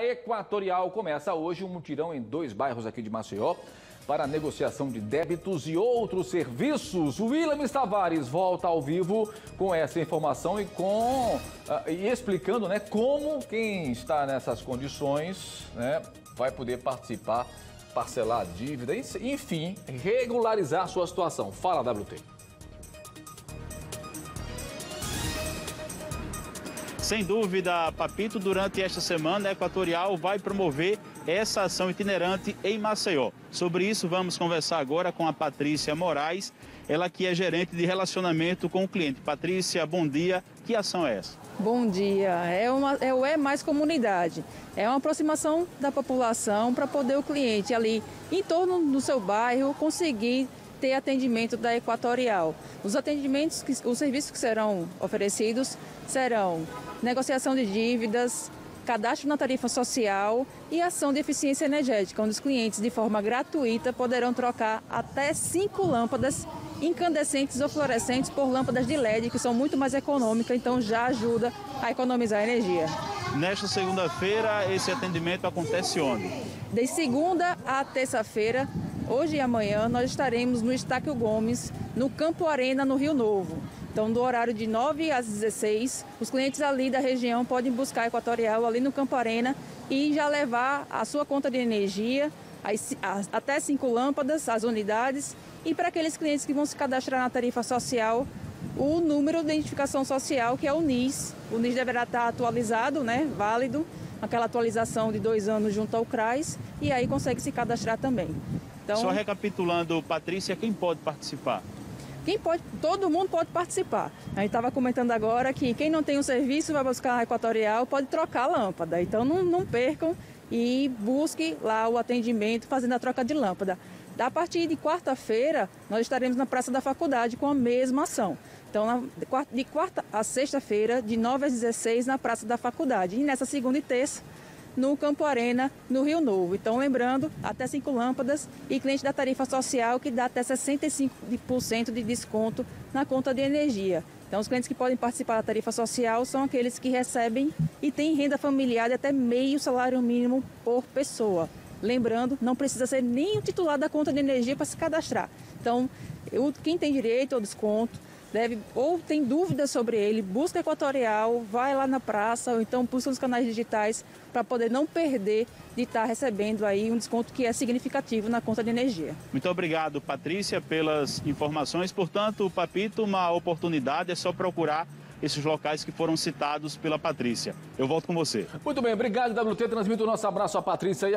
Equatorial começa hoje um mutirão em dois bairros aqui de Maceió para negociação de débitos e outros serviços. O William Tavares volta ao vivo com essa informação e com uh, e explicando, né, como quem está nessas condições, né, vai poder participar, parcelar a dívida, enfim, regularizar a sua situação. Fala, WT. Sem dúvida, Papito, durante esta semana, a Equatorial vai promover essa ação itinerante em Maceió. Sobre isso, vamos conversar agora com a Patrícia Moraes, ela que é gerente de relacionamento com o cliente. Patrícia, bom dia. Que ação é essa? Bom dia. É, uma, é o É Mais Comunidade. É uma aproximação da população para poder o cliente ali, em torno do seu bairro, conseguir ter atendimento da Equatorial. Os atendimentos, os serviços que serão oferecidos serão negociação de dívidas, cadastro na tarifa social e ação de eficiência energética, onde os clientes, de forma gratuita, poderão trocar até cinco lâmpadas incandescentes ou fluorescentes por lâmpadas de LED, que são muito mais econômicas, então já ajuda a economizar energia. Nesta segunda-feira, esse atendimento acontece onde? De segunda a terça-feira, Hoje e amanhã nós estaremos no Estáquio Gomes, no Campo Arena, no Rio Novo. Então, do horário de 9 às 16, os clientes ali da região podem buscar a Equatorial ali no Campo Arena e já levar a sua conta de energia, as, as, até cinco lâmpadas, as unidades, e para aqueles clientes que vão se cadastrar na tarifa social, o número de identificação social, que é o NIS. O NIS deverá estar atualizado, né, válido, aquela atualização de dois anos junto ao CRAS, e aí consegue se cadastrar também. Então, Só recapitulando, Patrícia, quem pode participar? Quem pode, todo mundo pode participar. A gente estava comentando agora que quem não tem um serviço vai buscar a Equatorial pode trocar a lâmpada. Então não, não percam e busque lá o atendimento fazendo a troca de lâmpada. A partir de quarta-feira, nós estaremos na Praça da Faculdade com a mesma ação. Então, de quarta a sexta-feira, de 9 às 16, na Praça da Faculdade. E nessa segunda e terça, no Campo Arena, no Rio Novo. Então, lembrando, até cinco lâmpadas e cliente da tarifa social que dá até 65% de desconto na conta de energia. Então, os clientes que podem participar da tarifa social são aqueles que recebem e têm renda familiar de até meio salário mínimo por pessoa. Lembrando, não precisa ser nem o titular da conta de energia para se cadastrar. Então, quem tem direito ao desconto deve ou tem dúvidas sobre ele, busca Equatorial, vai lá na praça ou então busca nos canais digitais para poder não perder de estar tá recebendo aí um desconto que é significativo na conta de energia. Muito obrigado, Patrícia, pelas informações. Portanto, Papito, uma oportunidade é só procurar esses locais que foram citados pela Patrícia. Eu volto com você. Muito bem, obrigado, WT. Transmito o nosso abraço à Patrícia.